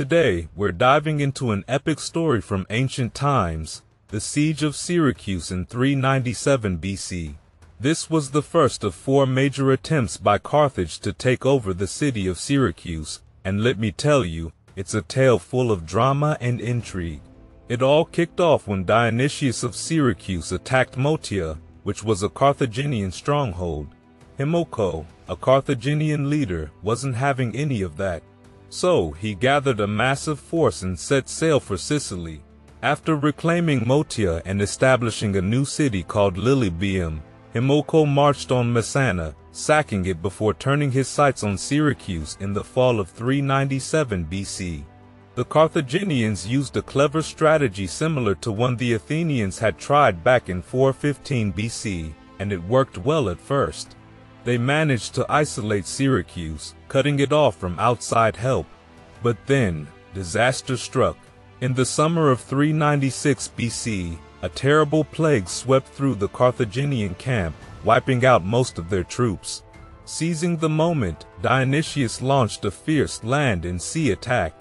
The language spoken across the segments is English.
Today, we're diving into an epic story from ancient times, the Siege of Syracuse in 397 BC. This was the first of four major attempts by Carthage to take over the city of Syracuse, and let me tell you, it's a tale full of drama and intrigue. It all kicked off when Dionysius of Syracuse attacked Motia, which was a Carthaginian stronghold. Himilco, a Carthaginian leader, wasn't having any of that. So he gathered a massive force and set sail for Sicily. After reclaiming Motia and establishing a new city called Lilybaeum, Himilco marched on Messana, sacking it before turning his sights on Syracuse in the fall of 397 BC. The Carthaginians used a clever strategy similar to one the Athenians had tried back in 415 BC, and it worked well at first. They managed to isolate Syracuse, cutting it off from outside help. But then, disaster struck. In the summer of 396 BC, a terrible plague swept through the Carthaginian camp, wiping out most of their troops. Seizing the moment, Dionysius launched a fierce land and sea attack.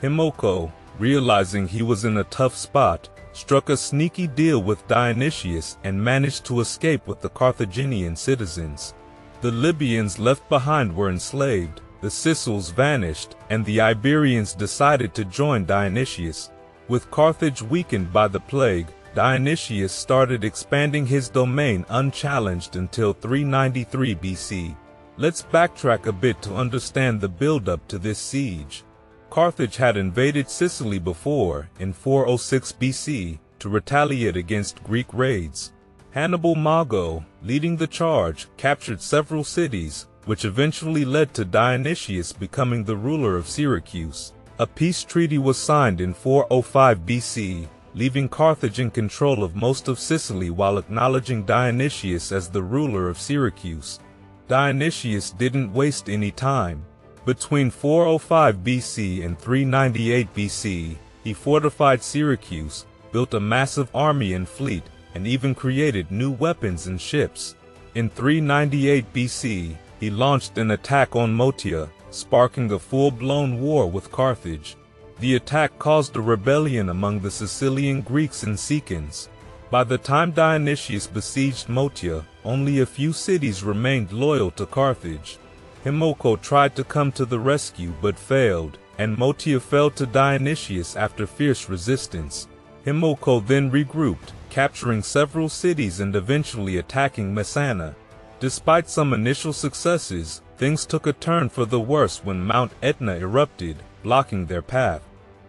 Himilco, realizing he was in a tough spot, struck a sneaky deal with Dionysius and managed to escape with the Carthaginian citizens. The Libyans left behind were enslaved, the Sicels vanished, and the Iberians decided to join Dionysius. With Carthage weakened by the plague, Dionysius started expanding his domain unchallenged until 393 BC. Let's backtrack a bit to understand the buildup to this siege. Carthage had invaded Sicily before, in 406 BC, to retaliate against Greek raids. Hannibal Mago, leading the charge, captured several cities, which eventually led to Dionysius becoming the ruler of Syracuse. A peace treaty was signed in 405 BC, leaving Carthage in control of most of Sicily while acknowledging Dionysius as the ruler of Syracuse. Dionysius didn't waste any time. Between 405 BC and 398 BC, he fortified Syracuse, built a massive army and fleet, and even created new weapons and ships. In 398 BC, he launched an attack on Motia, sparking a full-blown war with Carthage. The attack caused a rebellion among the Sicilian Greeks and Sicans. By the time Dionysius besieged Motia, only a few cities remained loyal to Carthage. Himilco tried to come to the rescue but failed, and Motia fell to Dionysius after fierce resistance. Himilco then regrouped, capturing several cities and eventually attacking Messana. Despite some initial successes, things took a turn for the worse when Mount Etna erupted, blocking their path.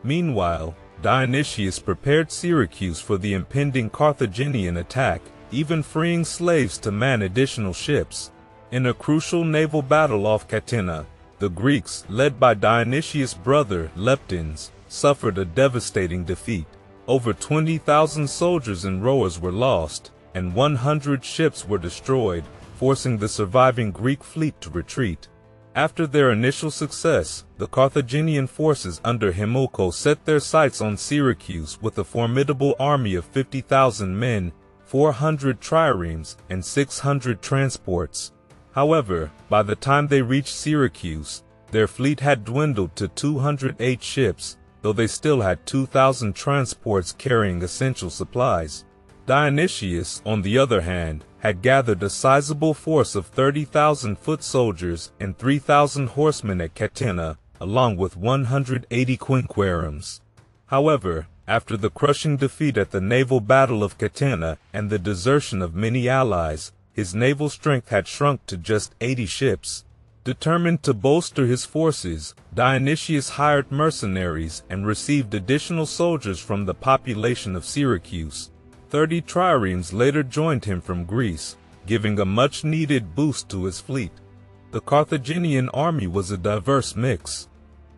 Meanwhile, Dionysius prepared Syracuse for the impending Carthaginian attack, even freeing slaves to man additional ships. In a crucial naval battle off Catana, the Greeks, led by Dionysius' brother Leptines, suffered a devastating defeat. Over 20,000 soldiers and rowers were lost, and 100 ships were destroyed, forcing the surviving Greek fleet to retreat. After their initial success, the Carthaginian forces under Himilco set their sights on Syracuse with a formidable army of 50,000 men, 400 triremes, and 600 transports. However, by the time they reached Syracuse, their fleet had dwindled to 208 ships, though they still had 2,000 transports carrying essential supplies. Dionysius, on the other hand, had gathered a sizable force of 30,000 foot soldiers and 3,000 horsemen at Catana, along with 180 quinqueremes. However, after the crushing defeat at the naval battle of Catana and the desertion of many allies, his naval strength had shrunk to just 80 ships. Determined to bolster his forces, Dionysius hired mercenaries and received additional soldiers from the population of Syracuse. Thirty triremes later joined him from Greece, giving a much-needed boost to his fleet. The Carthaginian army was a diverse mix.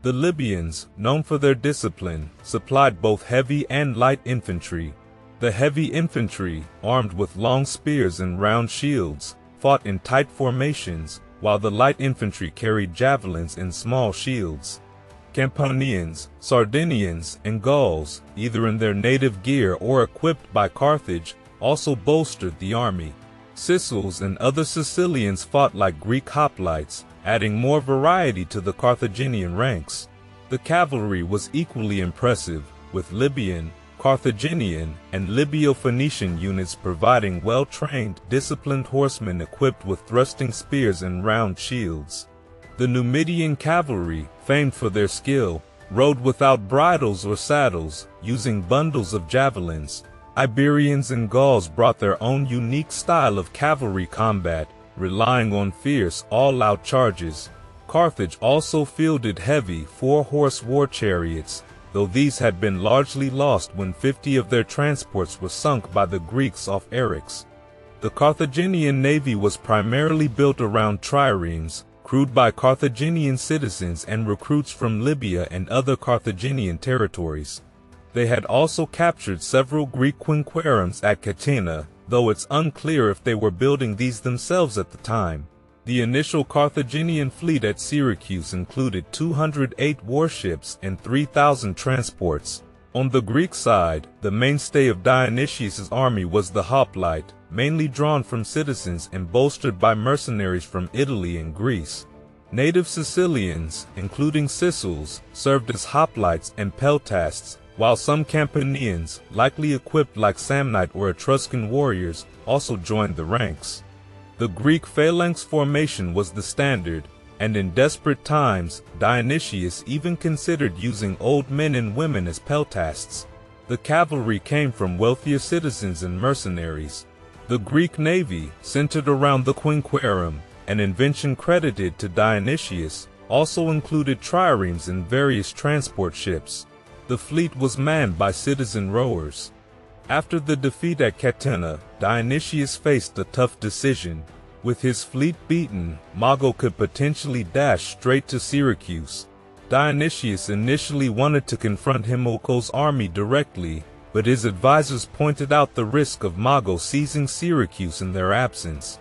The Libyans, known for their discipline, supplied both heavy and light infantry. The heavy infantry, armed with long spears and round shields, fought in tight formations, while the light infantry carried javelins and small shields. Campanians, Sardinians, and Gauls, either in their native gear or equipped by Carthage, also bolstered the army. Sicels and other Sicilians fought like Greek hoplites, adding more variety to the Carthaginian ranks. The cavalry was equally impressive, with Libyan, Carthaginian, and Libyo-Phoenician units providing well-trained, disciplined horsemen equipped with thrusting spears and round shields. The Numidian cavalry, famed for their skill, rode without bridles or saddles, using bundles of javelins. Iberians and Gauls brought their own unique style of cavalry combat, relying on fierce, all-out charges. Carthage also fielded heavy, four-horse war chariots, though these had been largely lost when 50 of their transports were sunk by the Greeks off Eryx. The Carthaginian navy was primarily built around triremes, crewed by Carthaginian citizens and recruits from Libya and other Carthaginian territories. They had also captured several Greek quinqueremes at Catana, though it's unclear if they were building these themselves at the time. The initial Carthaginian fleet at Syracuse included 208 warships and 3,000 transports. On the Greek side, the mainstay of Dionysius' army was the hoplite, mainly drawn from citizens and bolstered by mercenaries from Italy and Greece. Native Sicilians, including Sicels, served as hoplites and peltasts, while some Campanians, likely equipped like Samnite or Etruscan warriors, also joined the ranks. The Greek phalanx formation was the standard, and in desperate times, Dionysius even considered using old men and women as peltasts. The cavalry came from wealthier citizens and mercenaries. The Greek navy, centered around the quinquereme, an invention credited to Dionysius, also included triremes and various transport ships. The fleet was manned by citizen rowers. After the defeat at Catana, Dionysius faced a tough decision. With his fleet beaten, Mago could potentially dash straight to Syracuse. Dionysius initially wanted to confront Himilco's army directly, but his advisors pointed out the risk of Mago seizing Syracuse in their absence.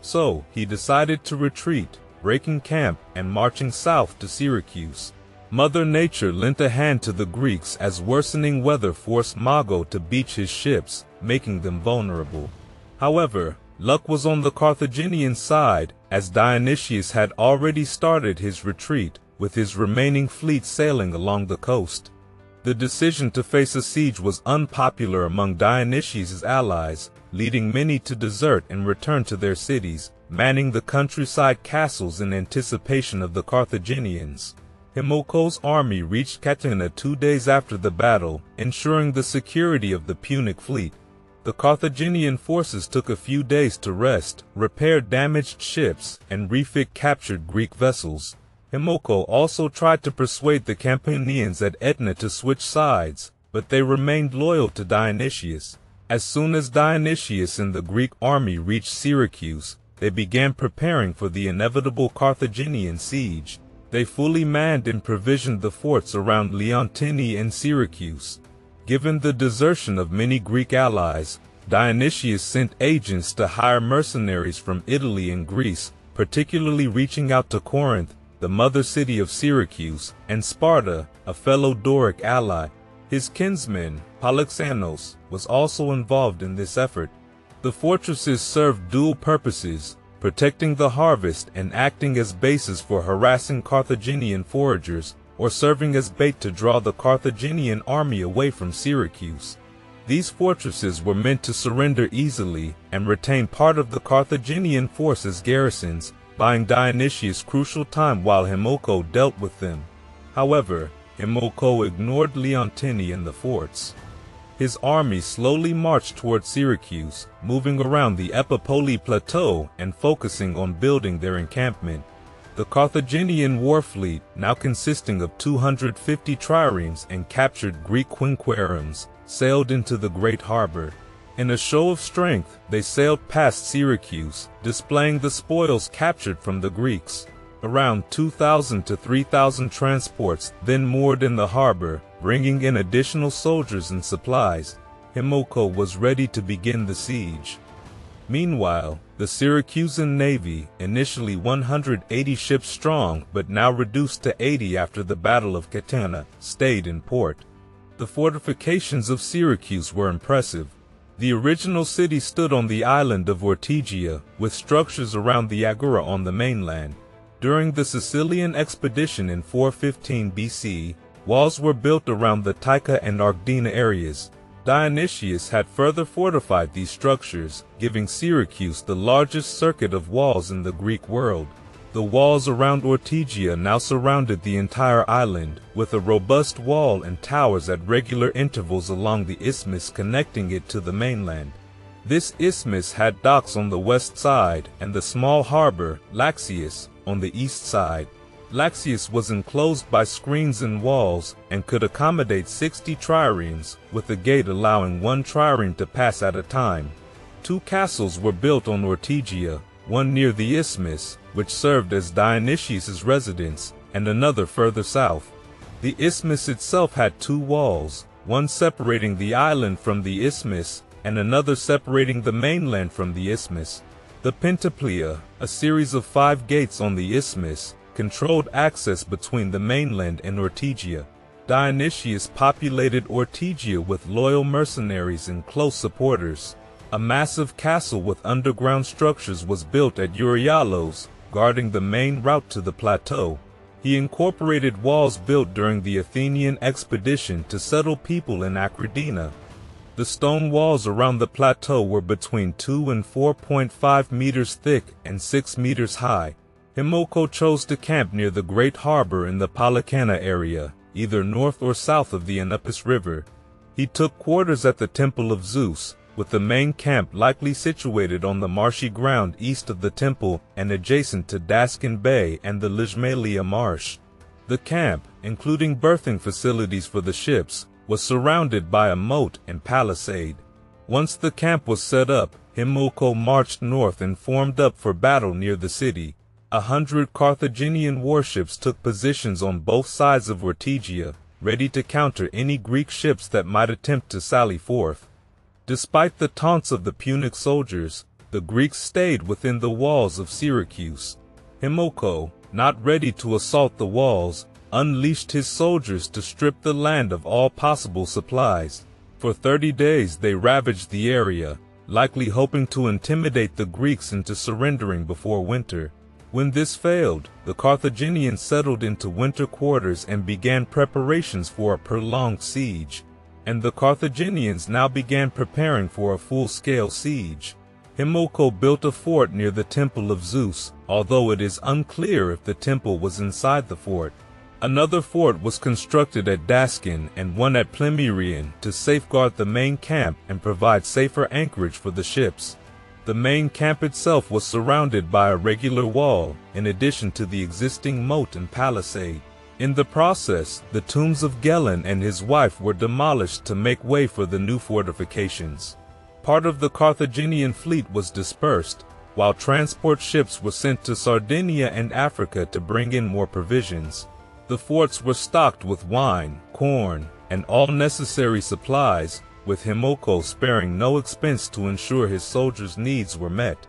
So, he decided to retreat, breaking camp and marching south to Syracuse. Mother Nature lent a hand to the Greeks as worsening weather forced Mago to beach his ships, making them vulnerable. However, luck was on the Carthaginian side, as Dionysius had already started his retreat, with his remaining fleet sailing along the coast. The decision to face a siege was unpopular among Dionysius' allies, leading many to desert and return to their cities, manning the countryside castles in anticipation of the Carthaginians. Himilco's army reached Catana two days after the battle, ensuring the security of the Punic fleet. The Carthaginian forces took a few days to rest, repair damaged ships, and refit captured Greek vessels. Himilco also tried to persuade the Campanians at Etna to switch sides, but they remained loyal to Dionysius. As soon as Dionysius and the Greek army reached Syracuse, they began preparing for the inevitable Carthaginian siege. They fully manned and provisioned the forts around Leontini and Syracuse. Given the desertion of many Greek allies, Dionysius sent agents to hire mercenaries from Italy and Greece, particularly reaching out to Corinth, the mother city of Syracuse, and Sparta, a fellow Doric ally. His kinsman, Polyxenos, was also involved in this effort. The fortresses served dual purposes, protecting the harvest and acting as bases for harassing Carthaginian foragers or serving as bait to draw the Carthaginian army away from Syracuse. These fortresses were meant to surrender easily and retain part of the Carthaginian forces garrisons, buying Dionysius crucial time while Himilco dealt with them. However, Himilco ignored Leontini and the forts. His army slowly marched toward Syracuse, moving around the Epipolae plateau and focusing on building their encampment. The Carthaginian war fleet, now consisting of 250 triremes and captured Greek quinqueremes, sailed into the great harbor. In a show of strength, they sailed past Syracuse, displaying the spoils captured from the Greeks. Around 2,000 to 3,000 transports then moored in the harbor, bringing in additional soldiers and supplies. Himilco was ready to begin the siege. Meanwhile, the Syracusan navy, initially 180 ships strong but now reduced to 80 after the Battle of Catana, stayed in port. The fortifications of Syracuse were impressive. The original city stood on the island of Ortygia, with structures around the agora on the mainland. During the Sicilian expedition in 415 BC, walls were built around the Tycha and Acradina areas. Dionysius had further fortified these structures, giving Syracuse the largest circuit of walls in the Greek world. The walls around Ortygia now surrounded the entire island, with a robust wall and towers at regular intervals along the isthmus connecting it to the mainland. This isthmus had docks on the west side and the small harbor, Laccius, on the east side. Laccius was enclosed by screens and walls and could accommodate 60 triremes, with a gate allowing one trireme to pass at a time. Two castles were built on Ortygia, one near the isthmus, which served as Dionysius' residence, and another further south. The isthmus itself had two walls, one separating the island from the isthmus and another separating the mainland from the isthmus. The Pentapyla, a series of five gates on the isthmus, controlled access between the mainland and Ortygia. Dionysius populated Ortygia with loyal mercenaries and close supporters. A massive castle with underground structures was built at Euryalus, guarding the main route to the plateau. He incorporated walls built during the Athenian expedition to settle people in Acradina. The stone walls around the plateau were between 2 and 4.5 meters thick and 6 meters high. Himilco chose to camp near the great harbor in the Polycana area, either north or south of the Anapus River. He took quarters at the Temple of Zeus, with the main camp likely situated on the marshy ground east of the temple and adjacent to Dascon Bay and the Lysimelia Marsh. The camp, including berthing facilities for the ships, was surrounded by a moat and palisade. Once the camp was set up, Himilco marched north and formed up for battle near the city. A hundred Carthaginian warships took positions on both sides of Ortygia, ready to counter any Greek ships that might attempt to sally forth. Despite the taunts of the Punic soldiers, the Greeks stayed within the walls of Syracuse. Himilco, not ready to assault the walls, unleashed his soldiers to strip the land of all possible supplies. For thirty days they ravaged the area, likely hoping to intimidate the Greeks into surrendering before winter. When this failed, the Carthaginians settled into winter quarters and began preparations for a prolonged siege. And the Carthaginians now began preparing for a full-scale siege. Himilco built a fort near the Temple of Zeus, although it is unclear if the temple was inside the fort. Another fort was constructed at Dascon and one at Plemmyrion to safeguard the main camp and provide safer anchorage for the ships. The main camp itself was surrounded by a regular wall, in addition to the existing moat and palisade. In the process, the tombs of Gelon and his wife were demolished to make way for the new fortifications. Part of the Carthaginian fleet was dispersed, while transport ships were sent to Sardinia and Africa to bring in more provisions. The forts were stocked with wine, corn, and all necessary supplies, with Himilco sparing no expense to ensure his soldiers' needs were met.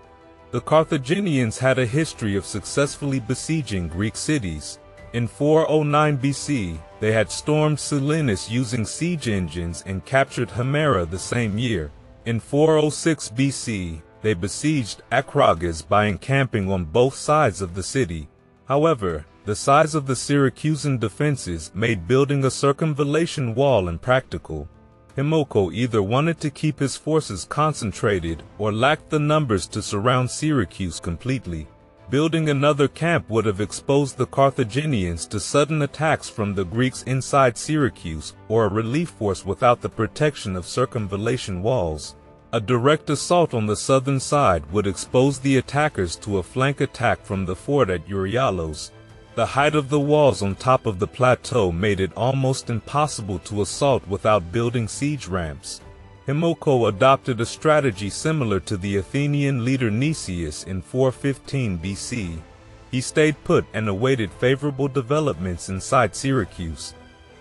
The Carthaginians had a history of successfully besieging Greek cities. In 409 BC, they had stormed Selinus using siege engines and captured Himera the same year. In 406 BC, they besieged Acragas by encamping on both sides of the city. However, the size of the Syracusan defenses made building a circumvallation wall impractical. Himilco either wanted to keep his forces concentrated or lacked the numbers to surround Syracuse completely. Building another camp would have exposed the Carthaginians to sudden attacks from the Greeks inside Syracuse or a relief force without the protection of circumvallation walls. A direct assault on the southern side would expose the attackers to a flank attack from the fort at Euryalus, the height of the walls on top of the plateau made it almost impossible to assault without building siege ramps. Himilco adopted a strategy similar to the Athenian leader Nicias in 415 BC. He stayed put and awaited favorable developments inside Syracuse.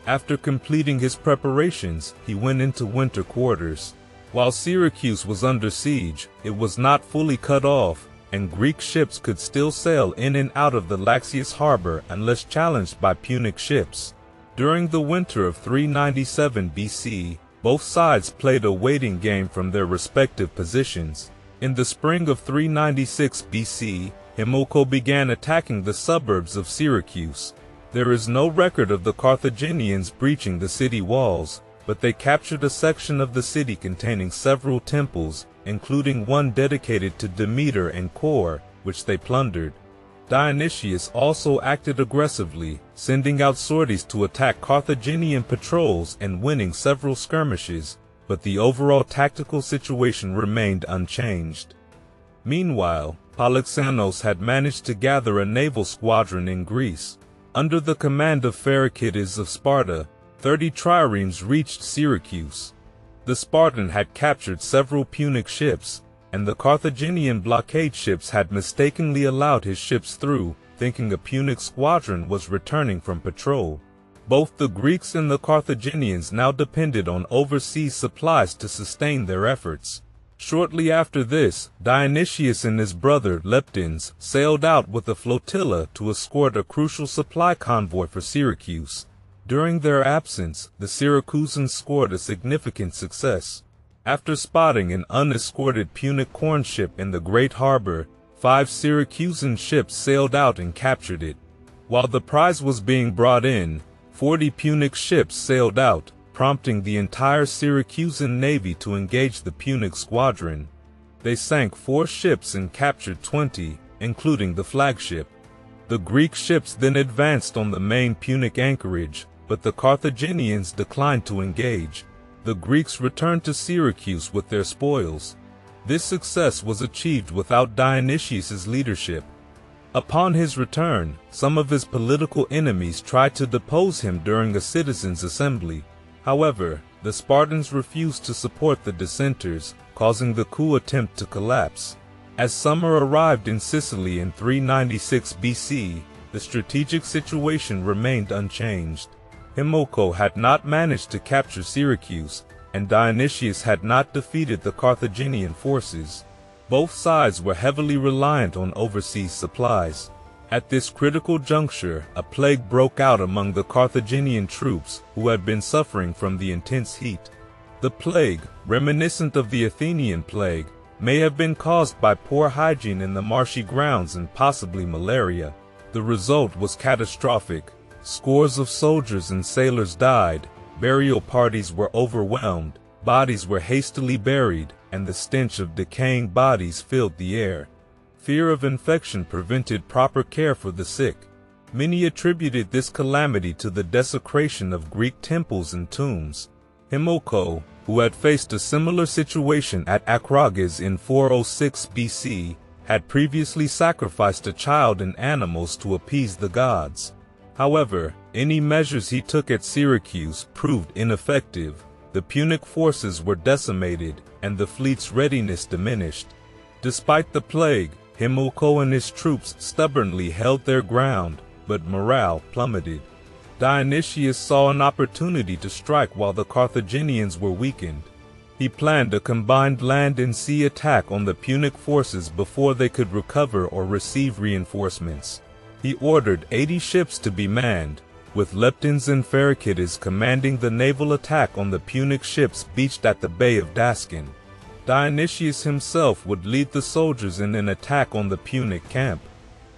After completing his preparations, he went into winter quarters. While Syracuse was under siege, it was not fully cut off, and Greek ships could still sail in and out of the Laccius harbor unless challenged by Punic ships. During the winter of 397 BC, both sides played a waiting game from their respective positions. In the spring of 396 BC, Himilco began attacking the suburbs of Syracuse. There is no record of the Carthaginians breaching the city walls, but they captured a section of the city containing several temples, including one dedicated to Demeter and Kore, which they plundered. Dionysius also acted aggressively, sending out sorties to attack Carthaginian patrols and winning several skirmishes, but the overall tactical situation remained unchanged. Meanwhile, Polyxenos had managed to gather a naval squadron in Greece. Under the command of Pherecydes of Sparta, 30 triremes reached Syracuse. The Spartan had captured several Punic ships, and the Carthaginian blockade ships had mistakenly allowed his ships through, thinking a Punic squadron was returning from patrol. Both the Greeks and the Carthaginians now depended on overseas supplies to sustain their efforts. Shortly after this, Dionysius and his brother Leptines sailed out with a flotilla to escort a crucial supply convoy for Syracuse. During their absence, the Syracusans scored a significant success. After spotting an unescorted Punic corn ship in the Great Harbor, five Syracusan ships sailed out and captured it. While the prize was being brought in, 40 Punic ships sailed out, prompting the entire Syracusan navy to engage the Punic squadron. They sank four ships and captured 20, including the flagship. The Greek ships then advanced on the main Punic anchorage, but the Carthaginians declined to engage the Greeks returned to Syracuse with their spoils. This success was achieved without Dionysius' leadership. Upon his return, some of his political enemies tried to depose him during a citizens' assembly. However, the Spartans refused to support the dissenters, causing the coup attempt to collapse. As summer arrived in Sicily in 396 BC, the strategic situation remained unchanged. Himilco had not managed to capture Syracuse, and Dionysius had not defeated the Carthaginian forces. Both sides were heavily reliant on overseas supplies. At this critical juncture, a plague broke out among the Carthaginian troops who had been suffering from the intense heat. The plague, reminiscent of the Athenian plague, may have been caused by poor hygiene in the marshy grounds and possibly malaria. The result was catastrophic. Scores of soldiers and sailors died, burial parties were overwhelmed, bodies were hastily buried, and the stench of decaying bodies filled the air. Fear of infection prevented proper care for the sick. Many attributed this calamity to the desecration of Greek temples and tombs. Himilco, who had faced a similar situation at Acragas in 406 BC, had previously sacrificed a child and animals to appease the gods. However, any measures he took at Syracuse proved ineffective. The Punic forces were decimated, and the fleet's readiness diminished. Despite the plague, Himilco and his troops stubbornly held their ground, but morale plummeted. Dionysius saw an opportunity to strike while the Carthaginians were weakened. He planned a combined land and sea attack on the Punic forces before they could recover or receive reinforcements. He ordered 80 ships to be manned, with Leptines and Pherecydes commanding the naval attack on the Punic ships beached at the Bay of Dascon. Dionysius himself would lead the soldiers in an attack on the Punic camp.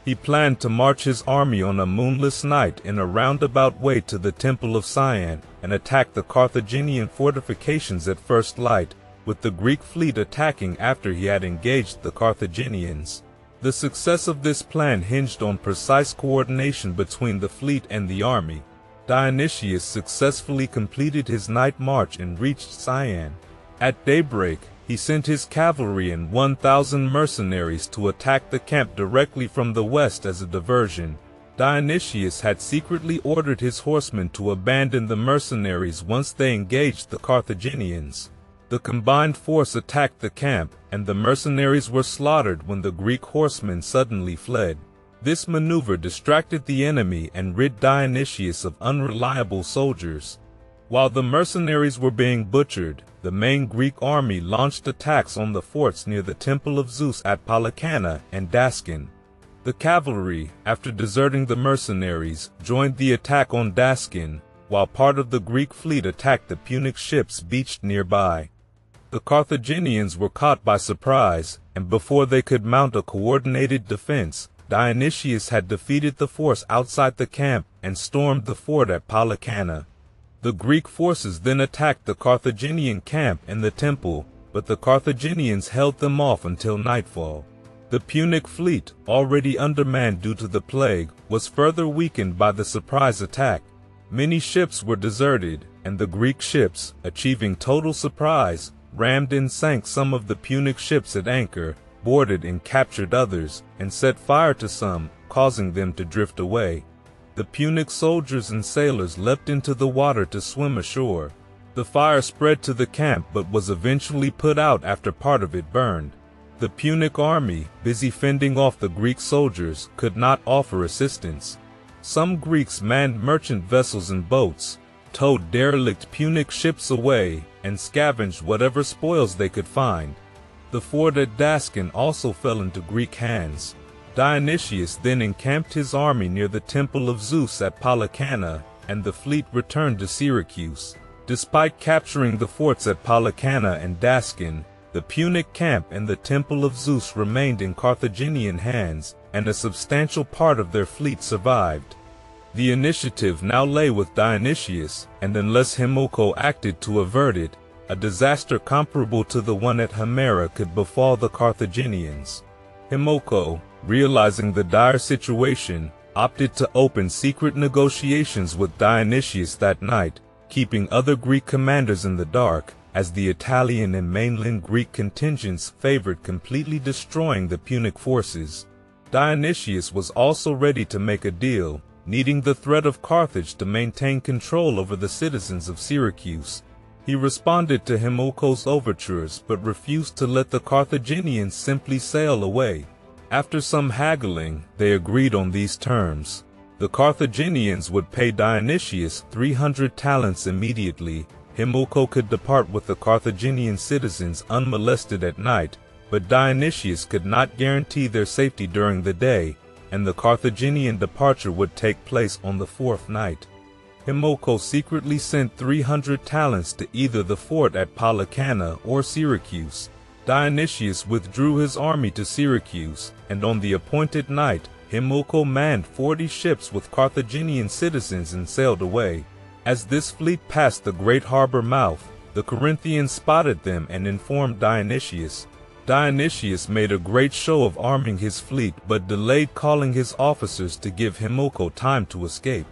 He planned to march his army on a moonless night in a roundabout way to the Temple of Cyane and attack the Carthaginian fortifications at first light, with the Greek fleet attacking after he had engaged the Carthaginians. The success of this plan hinged on precise coordination between the fleet and the army. Dionysius successfully completed his night march and reached Cyane. At daybreak, he sent his cavalry and 1,000 mercenaries to attack the camp directly from the west as a diversion. Dionysius had secretly ordered his horsemen to abandon the mercenaries once they engaged the Carthaginians. The combined force attacked the camp, and the mercenaries were slaughtered when the Greek horsemen suddenly fled. This maneuver distracted the enemy and rid Dionysius of unreliable soldiers. While the mercenaries were being butchered, the main Greek army launched attacks on the forts near the Temple of Zeus at Palekana and Dascon. The cavalry, after deserting the mercenaries, joined the attack on Dascon, while part of the Greek fleet attacked the Punic ships beached nearby. The Carthaginians were caught by surprise, and before they could mount a coordinated defense, Dionysius had defeated the force outside the camp and stormed the fort at Palekana. The Greek forces then attacked the Carthaginian camp and the temple, but the Carthaginians held them off until nightfall. The Punic fleet, already undermanned due to the plague, was further weakened by the surprise attack. Many ships were deserted, and the Greek ships, achieving total surprise, rammed and sank some of the Punic ships at anchor, boarded and captured others, and set fire to some, causing them to drift away. The Punic soldiers and sailors leapt into the water to swim ashore. The fire spread to the camp but was eventually put out after part of it burned. The Punic army, busy fending off the Greek soldiers, could not offer assistance. Some Greeks manned merchant vessels and boats, towed derelict Punic ships away, and scavenged whatever spoils they could find. The fort at Dascon also fell into Greek hands. Dionysius then encamped his army near the temple of Zeus at Palekana, and the fleet returned to Syracuse. Despite capturing the forts at Palekana and Dascon, the Punic camp and the temple of Zeus remained in Carthaginian hands, and a substantial part of their fleet survived. The initiative now lay with Dionysius, and unless Himilco acted to avert it, a disaster comparable to the one at Himera could befall the Carthaginians. Himilco, realizing the dire situation, opted to open secret negotiations with Dionysius that night, keeping other Greek commanders in the dark, as the Italian and mainland Greek contingents favored completely destroying the Punic forces. Dionysius was also ready to make a deal, needing the threat of Carthage to maintain control over the citizens of Syracuse. He responded to Himilco's overtures but refused to let the Carthaginians simply sail away. After some haggling, they agreed on these terms. The Carthaginians would pay Dionysius 300 talents immediately Himilco could depart with the Carthaginian citizens unmolested at night, but Dionysius could not guarantee their safety during the day, and the Carthaginian departure would take place on the fourth night. Himilco secretly sent 300 talents to either the fort at Palekana or Syracuse. Dionysius withdrew his army to Syracuse, and on the appointed night, Himilco manned 40 ships with Carthaginian citizens and sailed away. As this fleet passed the great harbor mouth, the Corinthians spotted them and informed Dionysius. Dionysius made a great show of arming his fleet but delayed calling his officers to give Himilco time to escape.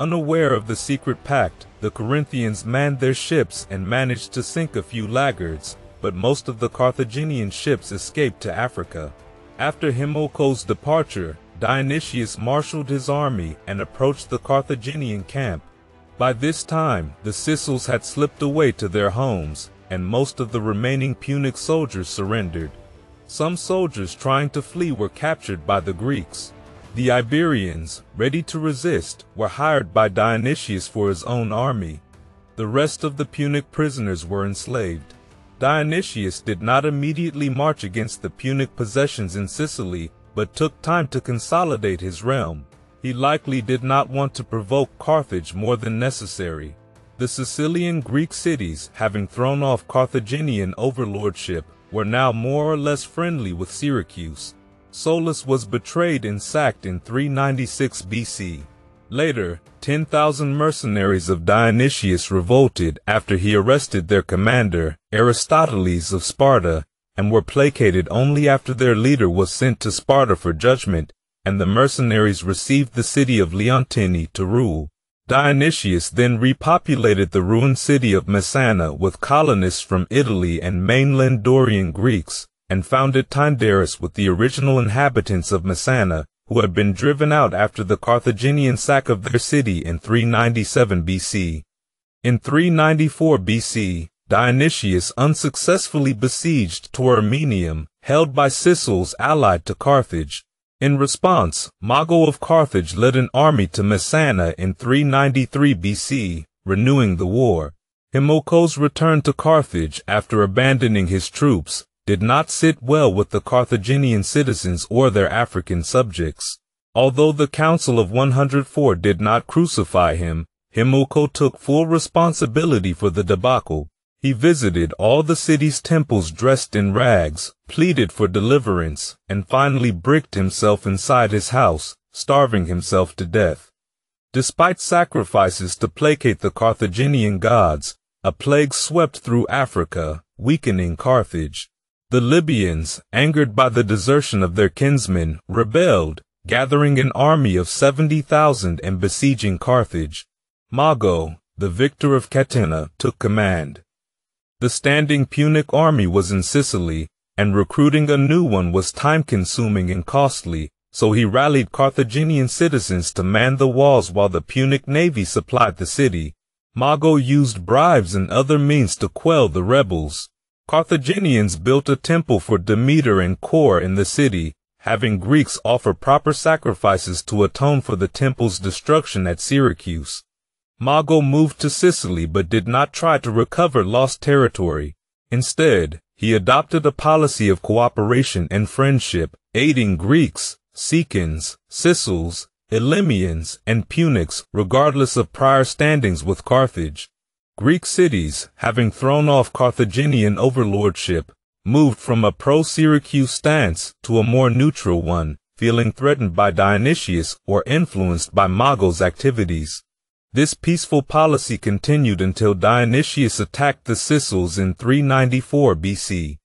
Unaware of the secret pact, the Corinthians manned their ships and managed to sink a few laggards, but most of the Carthaginian ships escaped to Africa. After Himilco's departure, Dionysius marshaled his army and approached the Carthaginian camp. By this time, the Sicels had slipped away to their homes, and most of the remaining Punic soldiers surrendered. Some soldiers trying to flee were captured by the Greeks. The Iberians, ready to resist, were hired by Dionysius for his own army. The rest of the Punic prisoners were enslaved. Dionysius did not immediately march against the Punic possessions in Sicily, but took time to consolidate his realm. He likely did not want to provoke Carthage more than necessary. The Sicilian Greek cities, having thrown off Carthaginian overlordship, were now more or less friendly with Syracuse. Solus was betrayed and sacked in 396 BC. Later, 10,000 mercenaries of Dionysius revolted after he arrested their commander, Aristoteles of Sparta, and were placated only after their leader was sent to Sparta for judgment and the mercenaries received the city of Leontini to rule. Dionysius then repopulated the ruined city of Messana with colonists from Italy and mainland Dorian Greeks, and founded Tyndaris with the original inhabitants of Messana, who had been driven out after the Carthaginian sack of their city in 397 BC. In 394 BC, Dionysius unsuccessfully besieged Tauromenium, held by Sicels allied to Carthage, in response, Mago of Carthage led an army to Messana in 393 BC, renewing the war. Himilco's return to Carthage after abandoning his troops did not sit well with the Carthaginian citizens or their African subjects. Although the Council of 104 did not crucify him, Himilco took full responsibility for the debacle. He visited all the city's temples dressed in rags, pleaded for deliverance, and finally bricked himself inside his house, starving himself to death. Despite sacrifices to placate the Carthaginian gods, a plague swept through Africa, weakening Carthage. The Libyans, angered by the desertion of their kinsmen, rebelled, gathering an army of 70,000 and besieging Carthage. Mago, the victor of Catana, took command. The standing Punic army was in Sicily, and recruiting a new one was time-consuming and costly, so he rallied Carthaginian citizens to man the walls while the Punic navy supplied the city. Mago used bribes and other means to quell the rebels. Carthaginians built a temple for Demeter and Kore in the city, having Greeks offer proper sacrifices to atone for the temple's destruction at Syracuse. Mago moved to Sicily but did not try to recover lost territory. Instead, he adopted a policy of cooperation and friendship, aiding Greeks, Sicans, Sicels, Elymians, and Punics regardless of prior standings with Carthage. Greek cities, having thrown off Carthaginian overlordship, moved from a pro-Syracuse stance to a more neutral one, feeling threatened by Dionysius or influenced by Mago's activities. This peaceful policy continued until Dionysius attacked the Sicels in 394 BC.